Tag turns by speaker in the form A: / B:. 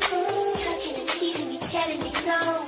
A: Touching and teasing me, telling me no.